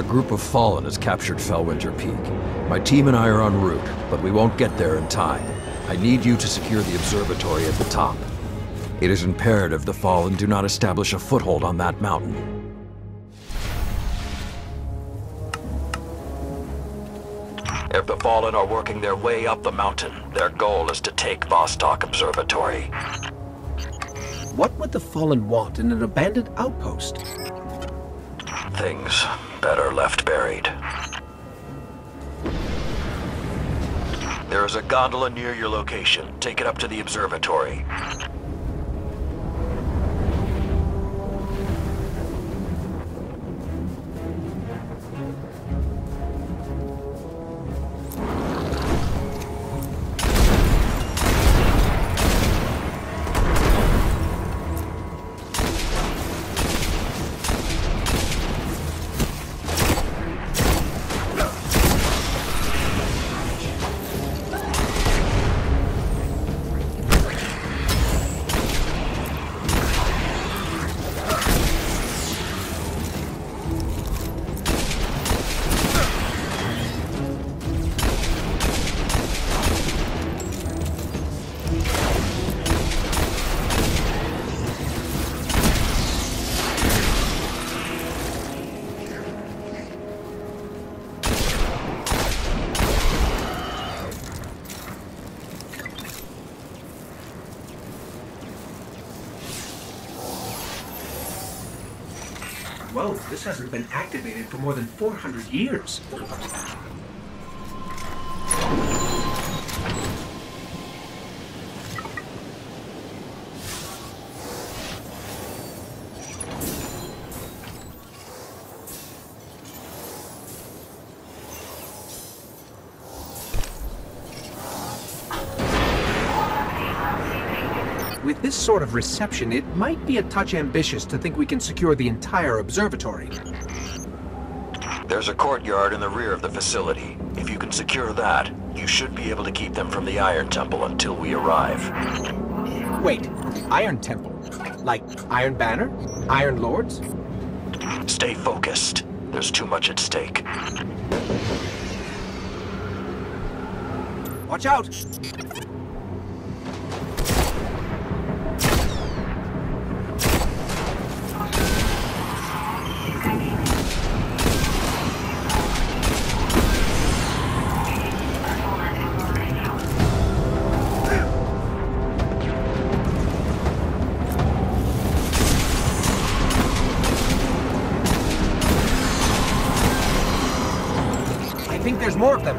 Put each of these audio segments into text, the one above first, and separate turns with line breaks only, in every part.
A group of Fallen has captured Felwinter Peak. My team and I are en route, but we won't get there in time. I need you to secure the observatory at the top. It is imperative the Fallen do not establish a foothold on that mountain. If the Fallen are working their way up the mountain, their goal is to take Vostok Observatory.
What would the Fallen want in an abandoned outpost?
Things better left buried. There is a gondola near your location. Take it up to the observatory.
Whoa, this hasn't been activated for more than 400 years. Sort of reception, it might be a touch ambitious to think we can secure the entire observatory.
There's a courtyard in the rear of the facility. If you can secure that, you should be able to keep them from the Iron Temple until we arrive.
Wait, Iron Temple? Like Iron Banner? Iron Lords?
Stay focused. There's too much at stake.
Watch out! More of them.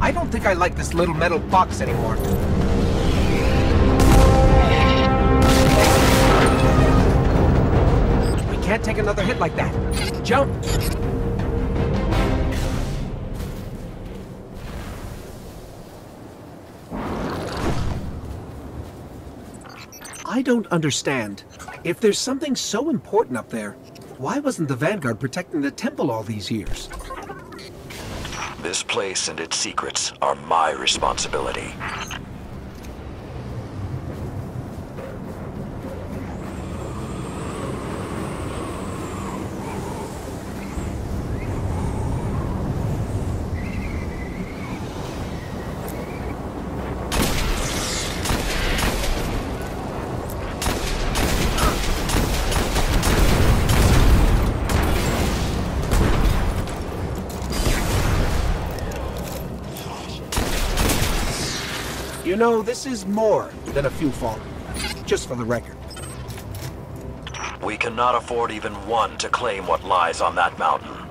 I don't think I like this little metal box anymore. Can't take another hit like that. Jump! I don't understand. If there's something so important up there, why wasn't the Vanguard protecting the temple all these years?
This place and its secrets are my responsibility.
You know, this is more than a few fallen. Just for the record.
We cannot afford even one to claim what lies on that mountain.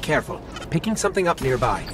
Careful. Picking something up nearby.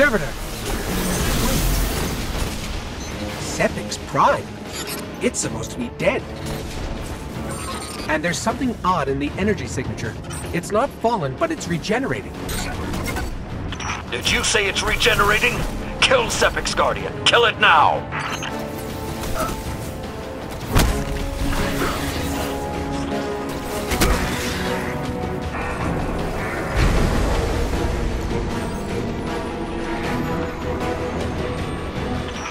Servitor! Sepiks Prime? It's supposed to be dead. And there's something odd in the energy signature. It's not fallen, but it's regenerating.
Did you say it's regenerating? Kill Sepiks Guardian. Kill it now.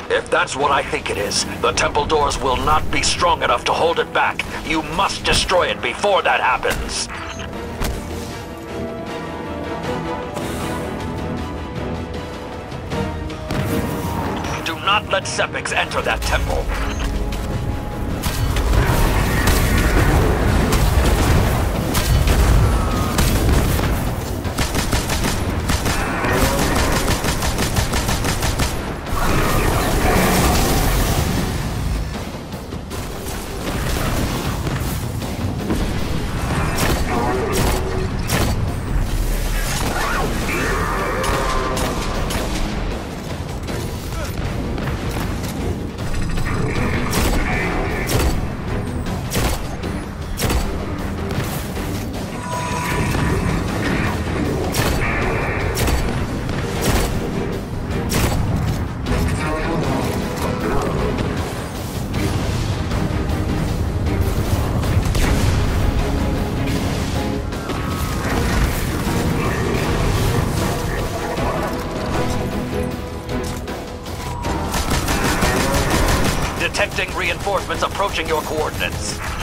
If that's what I think it is, the temple doors will not be strong enough to hold it back. You must destroy it before that happens. Do not let Sepiks enter that temple. Reinforcements approaching your coordinates.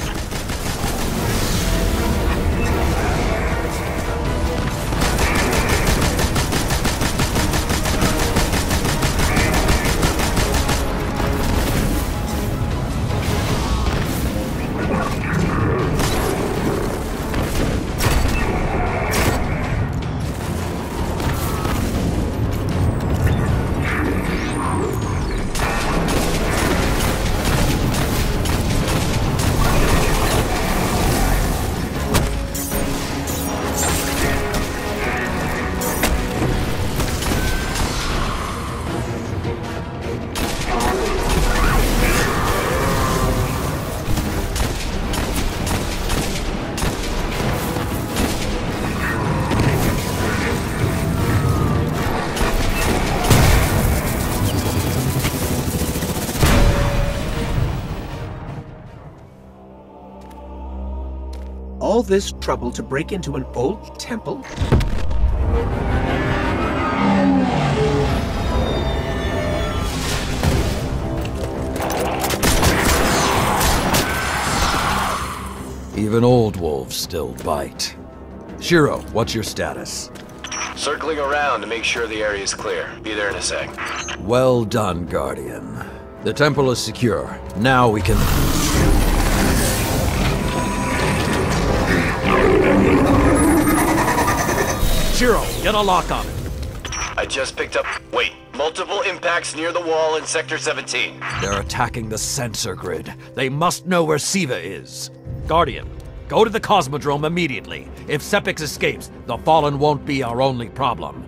All this trouble to break into an old temple?
Even old wolves still bite. Shiro, what's your status?
Circling around to make sure the area is clear. Be there in a sec.
Well done, Guardian. The temple is secure. Now we can... Shiro, get a lock on it.
I just picked up. Wait. Multiple impacts near the wall in Sector 17.
They're attacking the sensor grid. They must know where Siva is. Guardian, go to the Cosmodrome immediately. If Sepiks escapes, the Fallen won't be our only problem.